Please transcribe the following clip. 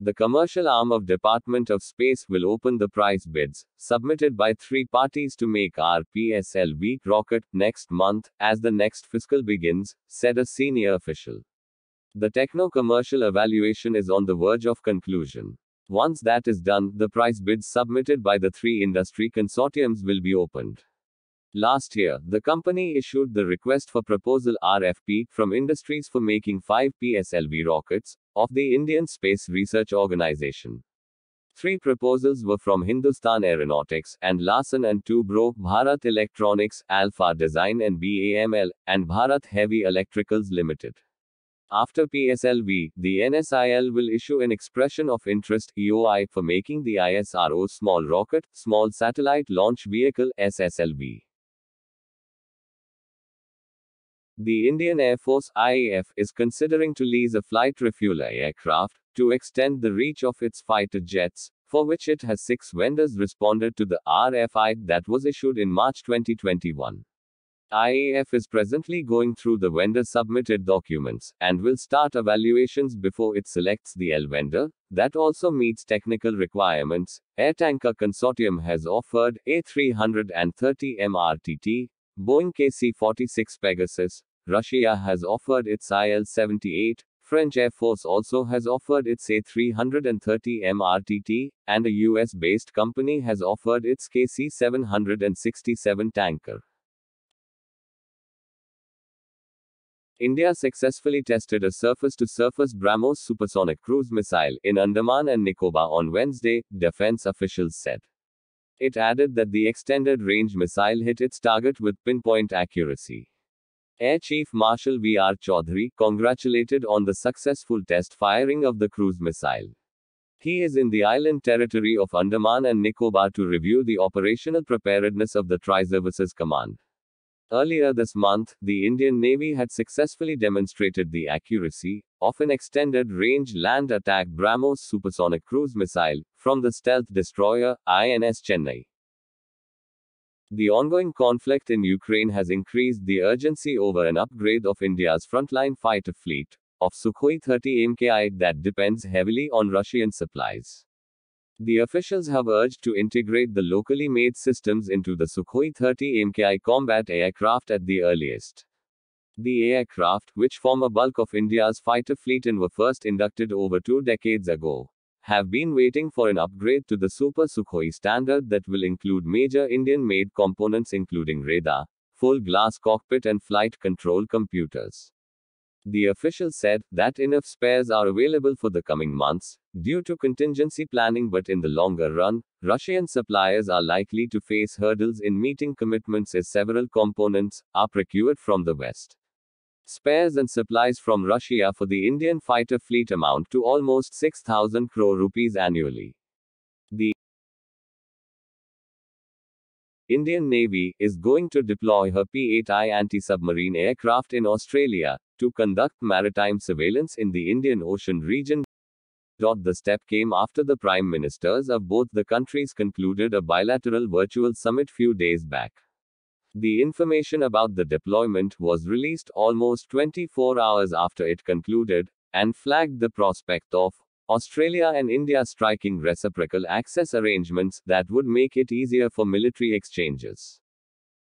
The commercial arm of Department of Space will open the price bids, submitted by three parties to make our PSLV rocket next month, as the next fiscal begins, said a senior official. The techno commercial evaluation is on the verge of conclusion. Once that is done, the price bids submitted by the three industry consortiums will be opened. Last year, the company issued the request for proposal RFP from industries for making five PSLV rockets of the Indian Space Research Organization. Three proposals were from Hindustan Aeronautics and Larsen and Toubro, Bharat Electronics, Alpha Design and BEML, and Bharat Heavy Electricals Limited. After PSLV, the NSIL will issue an expression of interest EOI for making the ISRO Small Rocket, Small Satellite Launch Vehicle SSLV. The Indian Air Force IAF is considering to lease a flight refueler aircraft to extend the reach of its fighter jets, for which it has six vendors responded to the RFI that was issued in March 2021. IAF is presently going through the vendor submitted documents and will start evaluations before it selects the L vendor that also meets technical requirements. Air Tanker Consortium has offered A330 MRTT Boeing KC-46 Pegasus, Russia has offered its IL-78, French Air Force also has offered its A330 MRTT, and a US-based company has offered its KC-767 tanker. India successfully tested a surface-to-surface BrahMos supersonic cruise missile in Andaman and Nicobar on Wednesday, defense officials said. It added that the extended range missile hit its target with pinpoint accuracy. Air Chief Marshal V.R. Chaudhary congratulated on the successful test firing of the cruise missile. He is in the island territory of Andaman and Nicobar to review the operational preparedness of the Tri-Services Command. Earlier this month, the Indian Navy had successfully demonstrated the accuracy of an extended range land attack BrahMos supersonic cruise missile from the stealth destroyer INS Chennai. The ongoing conflict in Ukraine has increased the urgency over an upgrade of India's frontline fighter fleet of Sukhoi 30 MKI that depends heavily on Russian supplies. The officials have urged to integrate the locally made systems into the Sukhoi 30 MKI combat aircraft at the earliest. The aircraft, which form a bulk of India's fighter fleet and were first inducted over two decades ago, have been waiting for an upgrade to the Super Sukhoi standard that will include major Indian made components including radar, full glass cockpit, and flight control computers. The official said that enough spares are available for the coming months, due to contingency planning, but in the longer run, Russian suppliers are likely to face hurdles in meeting commitments as several components are procured from the West. Spares and supplies from Russia for the Indian fighter fleet amount to almost 6,000 crore rupees annually. The Indian Navy is going to deploy her P-8I anti-submarine aircraft in Australia to conduct maritime surveillance in the Indian Ocean region. The step came after the prime ministers of both the countries concluded a bilateral virtual summit few days back. The information about the deployment was released almost 24 hours after it concluded, and flagged the prospect of Australia and India striking reciprocal access arrangements that would make it easier for military exchanges.